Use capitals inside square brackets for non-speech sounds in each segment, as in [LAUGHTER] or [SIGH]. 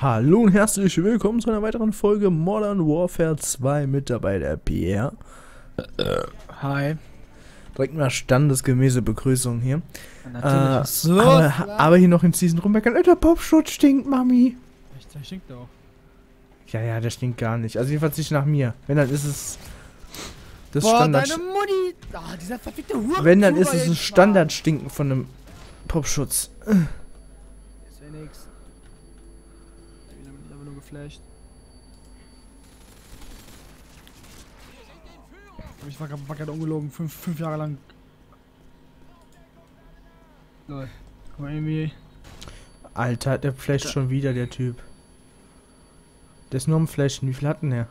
Hallo und herzlich willkommen zu einer weiteren Folge Modern Warfare 2 mit dabei der Pierre. Hi. Direkt mal standesgemäße Begrüßung hier. Natürlich. Äh, so, aber, aber hier noch in Season rummeckern, äh, der Popschutz stinkt, Mami. Echt, der stinkt auch. Ja, ja, der stinkt gar nicht. Also jedenfalls nicht nach mir. Wenn dann ist es das Boah, Standard. deine Mutti! Ah, dieser verfickte Huren. Wenn dann ist es ein Standardstinken von einem Popschutz. Ist ja nix. Ich bin damit aber nur geflasht. Aber Ich war gerade war gerade ungelogen, fünf, fünf Jahre lang. Lol. Guck mal, irgendwie. Alter, der flasht schon wieder, der Typ. Der ist nur am Flashen. Wie viel hat denn der?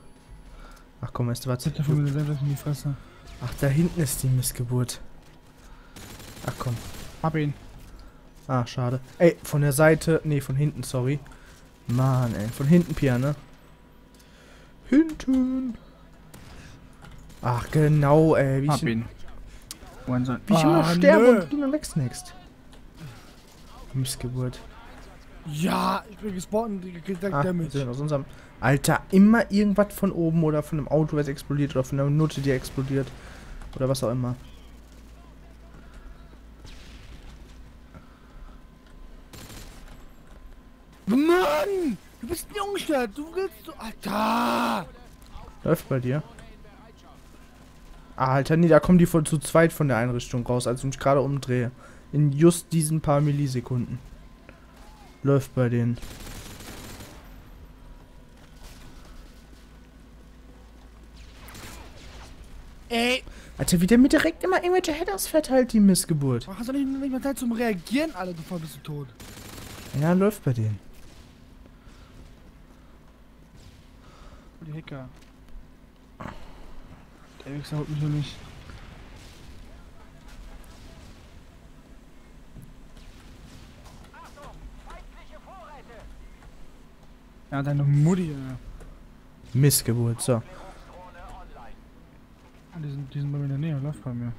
Ach komm, weißt du was? Von mir selbst in die Fresse. Ach, da hinten ist die Missgeburt. Ach komm. Hab ihn. Ah, schade. Ey, von der Seite. Nee, von hinten, sorry. Mann, ey. Von hinten, Pia, ne? Hinten. Ach, genau, ey. Wie Hab ich, ihn. One wie ich immer Ah, sterbe nö. und du dann wegsnackst. Missgeburt. Ja, ich bin gespawnt und gekriegt Ah, Damage. aus unserem... Alter, immer irgendwas von oben oder von einem Auto, was explodiert oder von einer Nutte, die explodiert. Oder was auch immer. Mann! Du bist ein Jungstadt! Du willst so. Alter! Läuft bei dir. Ah, Alter, nee, da kommen die von zu zweit von der Einrichtung raus, als ich mich gerade umdrehe. In just diesen paar Millisekunden. Läuft bei denen. Ey! Alter, wie der mir direkt immer irgendwelche Headers verteilt, die Missgeburt. Hast du nicht, nicht mal Zeit zum Reagieren, Alter? Du voll bist du tot. Ja, läuft bei denen. Die Hacker. Der Wichser holt mich noch nicht. Ja, deine Mutti, ey. Missgeburt, so. Die sind, die sind bei mir in der Nähe, läuft bei mir.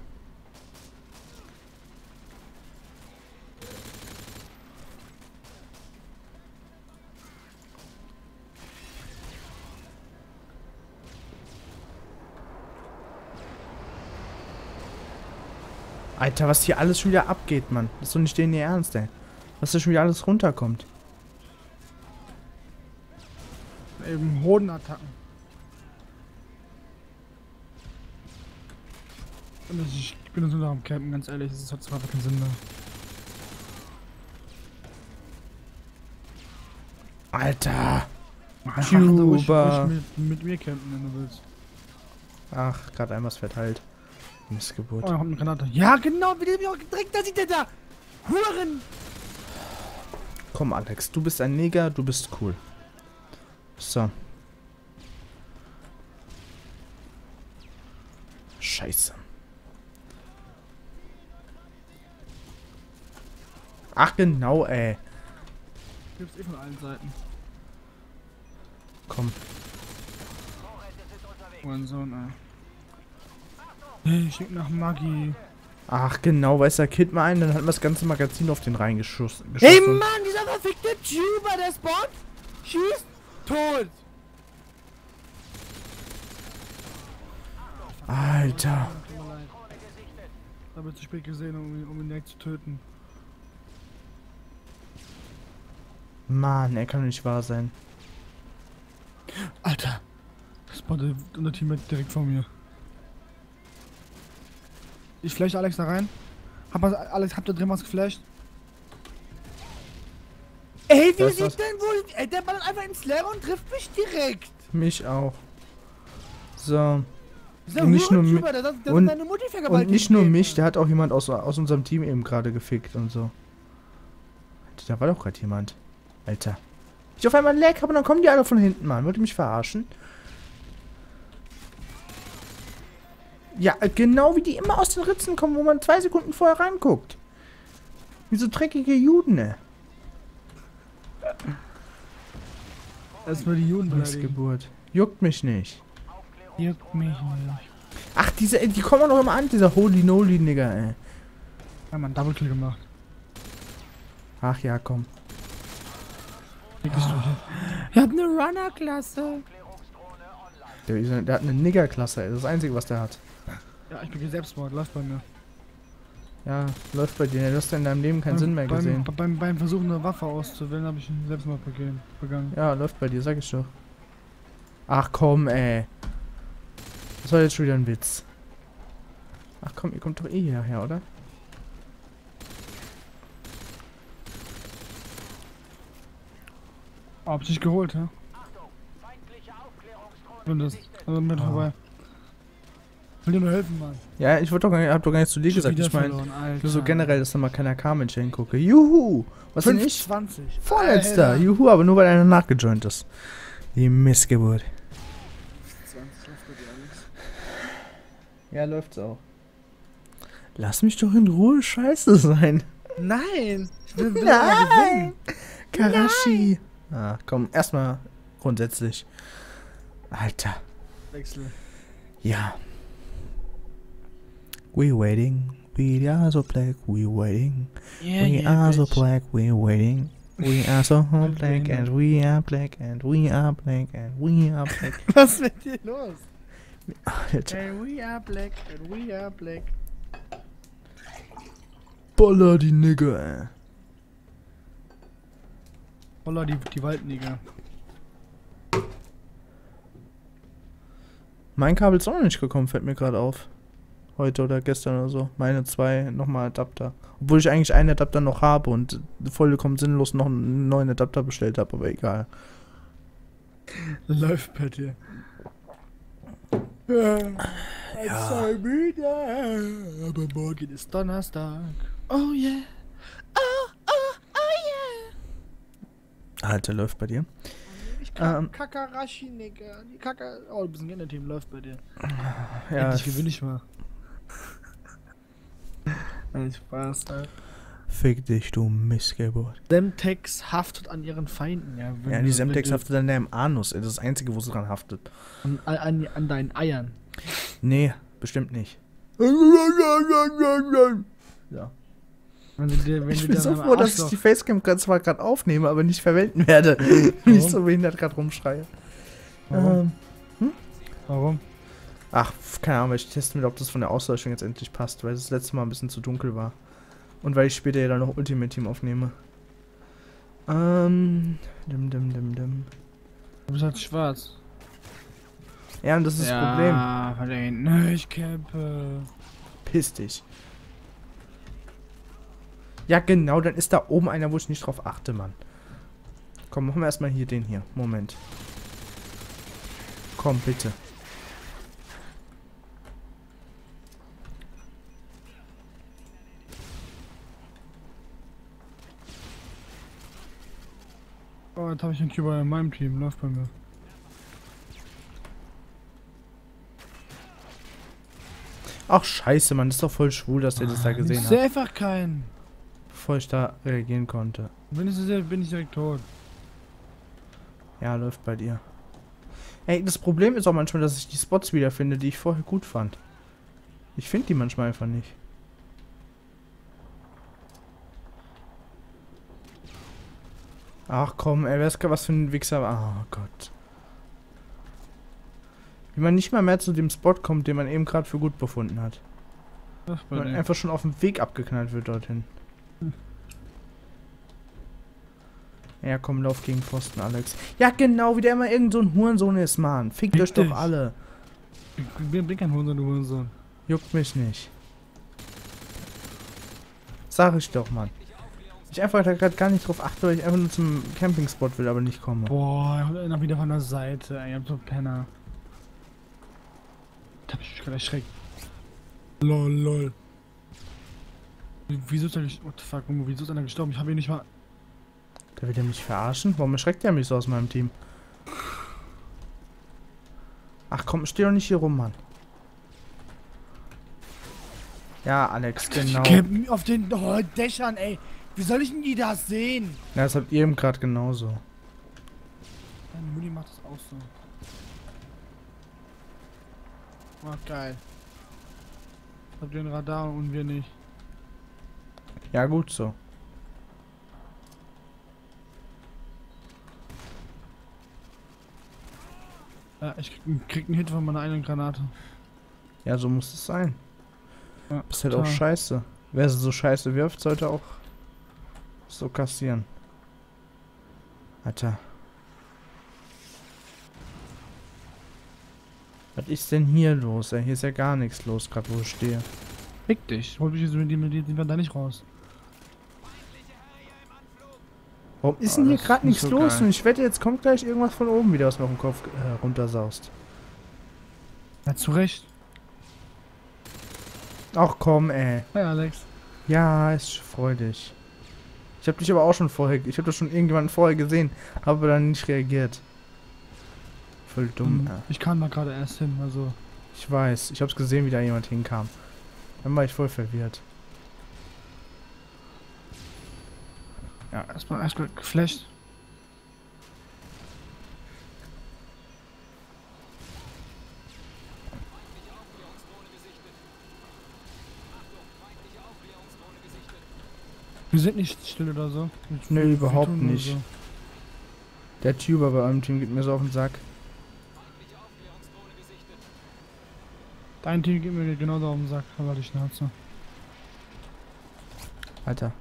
Alter, was hier alles schon wieder abgeht, Mann. Das ist doch nicht denen ihr Ernst, ey. Was da schon wieder alles runterkommt. Eben Hodenattacken. Und ich, bin jetzt nur noch am Campen, ganz ehrlich, das hat zwar keinen Sinn mehr. Alter. Cuba. ruhig Mit, mit mir campen, wenn du willst. Ach, gerade einmal was verteilt. Missgeburt. Oh, da kommt eine Granate. Ja, genau, wie der mich auch direkt da sieht, der da! Huren! Komm, Alex, du bist ein Neger, du bist cool. So. Scheiße. Ach genau, ey. Gibt's eh von allen Seiten. Komm. One Sohn, ey. Hey, schick nach Maggi. Ach genau, weiß der Kid mal ein, dann hat man das ganze Magazin auf den reingeschossen. Hey. Mann, dieser verfickte Tuber, der spawnt! Schießt! Tot! Alter. Da wird zu spät gesehen, um, ihn- um ihn direkt zu töten. Mann, er kann doch nicht wahr sein. Alter! Das spawnt unser Teammate direkt vor mir. Ich flash Alex da rein. Hab was, Alex, habt ihr drin was geflasht? Ey, wie sieht was? denn wohl. Ey, der ballert einfach ins Leere und trifft mich direkt! Mich auch. So. Und nicht nur Hurentyp, mi- der, der, und- deine Mutti vergewaltigt. Und nicht nur mich, der hat auch jemand aus, aus unserem Team eben gerade gefickt und so. Da war doch gerade jemand. Alter. Ich auf einmal leck, aber dann kommen die alle von hinten, Mann. Wollt ihr mich verarschen? Ja, äh, genau wie die immer aus den Ritzen kommen, wo man zwei Sekunden vorher reinguckt. Wie so dreckige Juden, ne? Erstmal die Juden. Missgeburt. Juckt mich nicht. Juckt mich nicht. Ach, diese, die kommen auch noch immer an, dieser Holy Noli, Nigga, ey. Ja, man, Double Kill gemacht. Ach ja, komm. Durch. Ich hab eine Runner-Klasse. Der, der hat eine Niggerklasse. Das ist das Einzige, was der hat. Ja, ich bin Selbstmord, läuft bei mir. Ja, läuft bei dir. Du hast ja in deinem Leben keinen beim, Sinn mehr beim, gesehen. Beim, beim Versuch, eine Waffe auszuwählen, habe ich einen Selbstmord begehen, begangen. Ja, läuft bei dir, sag ich doch. Ach komm, ey. Das war jetzt schon wieder ein Witz. Ach komm, ihr kommt doch eh hierher, oder? Hab dich geholt, hä? Das, also mit Ah. vorbei. Will dir nur helfen, Mann. Ja, ich wollte doch gar nicht, hab doch gar nicht zu dir Schon gesagt. Ich meine, nur so generell, dass da mal keiner kam, wenn ich hingucke. Juhu! Was denn ich? 20. Vorletzter. Alter. Juhu, aber nur weil einer nachgejoint ist. Die Missgeburt. 20 läuft bei dir alles. Ja, läuft's auch. Lass mich doch in Ruhe scheiße sein. Nein! Ich will, will Nein. Karashi. Ah, komm, erstmal grundsätzlich. Alter. Wechsel. Ja. We waiting. We are so black. We waiting. Yeah, we are so black. We waiting. We are so [LAUGHS] black and we are black and we are black and we are black. [LAUGHS] Was ist mit dir los? Alter. And we are black, and we are black. Boller die Nigger. Holla, die, die Waldneger. Mein Kabel ist auch noch nicht gekommen, fällt mir gerade auf. Heute oder gestern oder so. Meine zwei nochmal Adapter. Obwohl ich eigentlich einen Adapter noch habe und vollkommen sinnlos noch einen neuen Adapter bestellt habe, aber egal. Läuft bei dir. Ja. Sei müde, aber morgen ist Donnerstag. Oh yeah. Oh, oh, oh yeah. Alter, läuft bei dir. Ich Ähm. Kakarashi, Nigga. Die Kaka. Oh, du bist ein Gegner-Team, läuft bei dir. Ja, Endlich gewinne ich mal. [LAUGHS] Nein, Spaß, ey. fick dich, du Missgeburt. Semtex haftet an ihren Feinden, ja. wenn Ja, die Semtex haftet an deinem Anus, ey. Das ist das Einzige, wo sie dran haftet. An, an, an deinen Eiern. Nee, bestimmt nicht. Ja. Wenn du dir, wenn Ich bin so froh, dass ich die Facecam zwar gerade aufnehme, aber nicht verwenden werde. [LAUGHS] Wie ich so behindert gerade rumschreie. Warum? Ähm, Warum? ach, keine Ahnung, ich testen will, ob das von der Ausleuchtung jetzt endlich passt, weil es das letzte Mal ein bisschen zu dunkel war. Und weil ich später ja dann noch Ultimate Team aufnehme. Ähm, dim, dim, dim, dim. Du bist halt schwarz. Ja, und das ist das Problem. Ja. Ich campe. Piss dich. Ja, genau, dann ist da oben einer, wo ich nicht drauf achte, Mann. Komm, machen wir erstmal hier den hier. Moment. Komm, bitte. Oh, jetzt habe ich einen Cuba in meinem Team. Läuft bei mir. Ach, scheiße, Mann. Das ist doch voll schwul, dass ihr das da gesehen ich habt. sehe einfach keinen. Bevor ich da reagieren konnte. Wenn ich so sehe, bin ich direkt tot. Ja, läuft bei dir. Ey, das Problem ist auch manchmal, dass ich die Spots wiederfinde, die ich vorher gut fand. Ich finde die manchmal einfach nicht. Ach komm, ey, wer was für ein Wichser? Oh Gott. Wie man nicht mal mehr zu dem Spot kommt, den man eben gerade für gut befunden hat. Weil man einfach schon auf dem Weg abgeknallt wird dorthin. Hm. Ja, komm, lauf gegen Pfosten, Alex. Ja, genau, wie der immer irgend so ein Hurensohn ist, Mann. Fickt Fick euch doch alle. Ich bin, bin kein Hurensohn, du Hurensohn. Juckt mich nicht. Sag ich doch, Mann. Ich einfach da gerade gar nicht drauf achte, weil ich einfach nur zum Campingspot will, aber nicht komme. Boah, er einer wieder von der Seite. Ey, ihr habt so Penner. Da hab ich mich gerade erschreckt. Lol, lol. Wie- Wieso ist er gestorben? The fuck, wieso ist einer gestorben? Ich habe ihn nicht mal. Da will der mich verarschen? Warum erschreckt der mich so aus meinem Team? Ach komm, steh doch nicht hier rum, Mann. Ja, Alex, genau. Campen auf den oh, Dächern, ey. Wie soll ich denn die das sehen? Ja, das habt ihr eben gerade genauso. Meine Mutti macht das auch so. Oh, geil. Habt ihr ein Radar und wir nicht. Ja, gut so. Ja, ich krieg, einen Hit von meiner eigenen Granate. Ja, so muss es sein. Ja, Ist halt auch scheiße. Wer so scheiße wirft, sollte auch so kassieren. Alter. Was ist denn hier los? Ey? Hier ist ja gar nichts los, gerade wo ich stehe. Fick dich. Hol mich jetzt mit dem, mit dem, mit da nicht raus. Warum ist denn hier das ist gerade nicht nichts so los? geil. Und ich wette, jetzt kommt gleich irgendwas von oben wieder, was mir auf den Kopf äh, runtersaust. Ja, zu Recht. Ach komm, ey. Hi, Alex. Ja, ist freudig. Ich habe dich aber auch schon vorher, ich habe das schon irgendjemanden vorher gesehen, habe aber dann nicht reagiert. Voll dumm. Hm. Ich kam da gerade erst hin, also. Ich weiß, ich habe es gesehen, wie da jemand hinkam. Dann war ich voll verwirrt. Ja, erstmal erstmal geflasht. Wir sind nicht still oder so. Nee, überhaupt nicht. so. Der Tuber bei eurem Team geht mir so auf den Sack. Dein Team geht mir genauso auf den Sack, aber die Schnauze. Alter.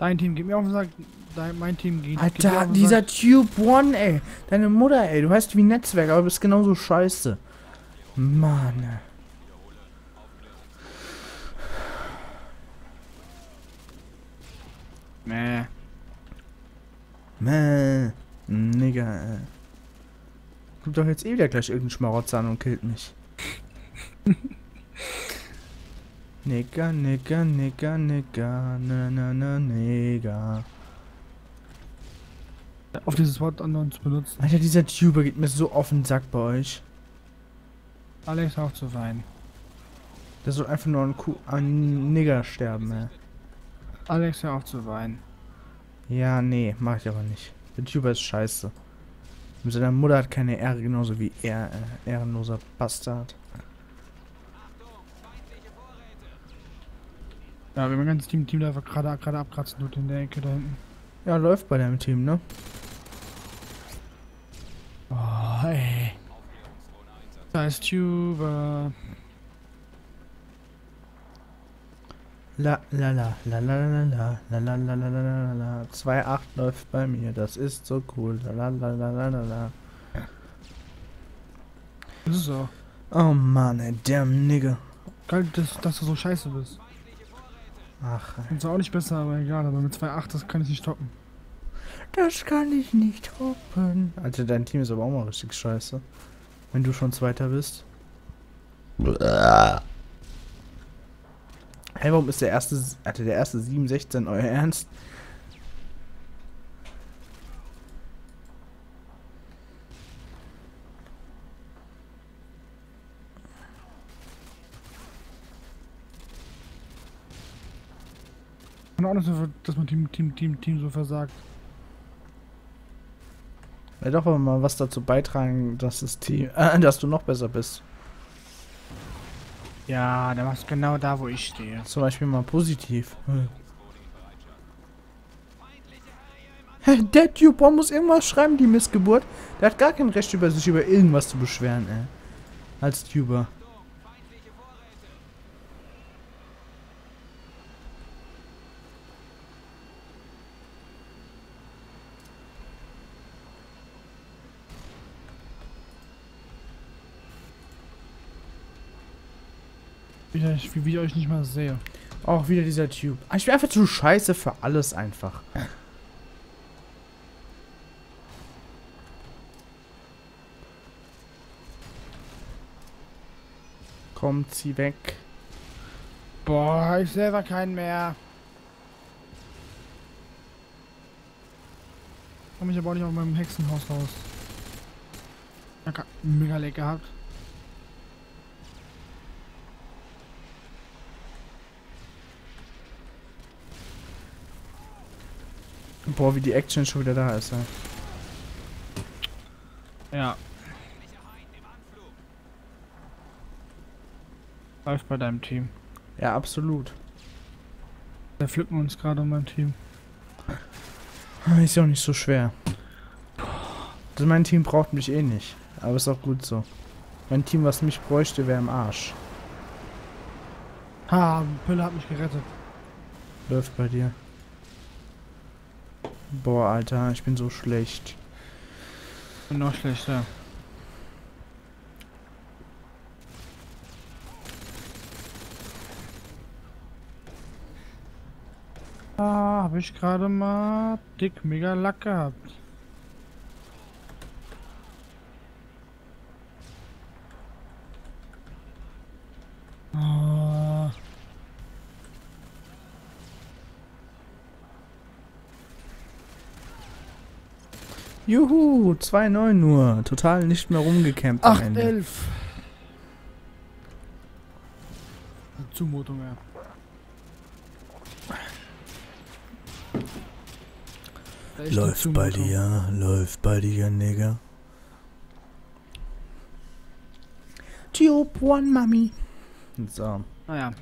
Dein Team geht mir auf den Sack, dein, mein Team geht, geht dir Alter, auf den dieser Sack. Tube One, ey. Deine Mutter, ey. Du heißt wie Netzwerk, aber bist genauso scheiße. Mann. ey. Mäh. Mäh. Nigga, ey. Kommt doch jetzt eh wieder gleich irgendein Schmarotzer an und killt mich. Nigga, nigga, nigga, nigga, na, na, na, nigga. Auf dieses Wort anderen zu benutzen. Alter, dieser Tuber geht mir so auf den Sack bei euch. Alex auch zu weinen. Der soll einfach nur an, Kuh, an Nigger sterben, ey. Alex ja auch zu weinen. Ja, nee, mach ich aber nicht. Der Tuber ist scheiße. Und seine Mutter hat keine Ehre, genauso wie er, äh, ehrenloser Bastard. Ja, wir haben ein ganzes Team, Team da einfach gerade gerade abkratzen tut in der Ecke da hinten. Ja, läuft bei deinem Team, ne? Oh, ey. Da ist Tuber. La la la la la la la la la la la la la la 2-8 läuft bei mir, das ist so cool. La la la la la la la. Das ist so. Oh Mann, ey, damn Nigger. Geil, dass, dass du so scheiße bist. Ach. Find's auch nicht besser, aber egal, aber mit 2,8 das kann ich nicht stoppen. das kann ich nicht hoffen. Alter, dein Team ist aber auch mal richtig scheiße. Wenn du schon Zweiter bist. Hey, warum ist der erste, Alter, der erste 7-16 euer Ernst? Nicht so, dass man Team, Team, Team, Team so versagt. Ja, doch aber mal was dazu beitragen, dass das Team, [LAUGHS] äh, dass du noch besser bist. Ja, der macht genau da, wo ich stehe. Zum Beispiel mal positiv. [LAUGHS] Der Typ muss irgendwas schreiben, die Missgeburt. Der hat gar kein Recht über sich über irgendwas zu beschweren, ey. Als Tuber. Wie ich, wie, wie ich euch nicht mal sehe. Auch wieder dieser Tube. Ah, Ich bin einfach zu scheiße für alles einfach. Komm, zieh weg. Boah, ich selber keinen mehr. Komm ich aber auch nicht auf meinem Hexenhaus raus. Mega leck gehabt. Boah, wie die Action schon wieder da ist, ey. Ja. Läuft bei deinem Team. Ja, absolut. Da flippen uns gerade um mein Team. Ist ja auch nicht so schwer. Also mein Team braucht mich eh nicht. Aber ist auch gut so. Mein Team, was mich bräuchte, wäre im Arsch. Ha, Pille hat mich gerettet. Läuft bei dir. Boah, Alter, ich bin so schlecht. Und noch schlechter. Ah, habe ich gerade mal dick mega Lack gehabt. Ah, Juhu, 2-9 nur. Total nicht mehr rumgecampt am 8, Ende. 11. Zumutung, ja. Läuft bei dir, läuft bei dir, Nigga. Tube One Mummy. So. Naja.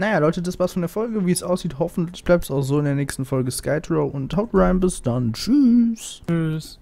Naja, Leute, das war's von der Folge. Wie es aussieht, hoffentlich bleibt es auch so in der nächsten Folge Skytro. Und haut rein, bis dann. Tschüss. Tschüss.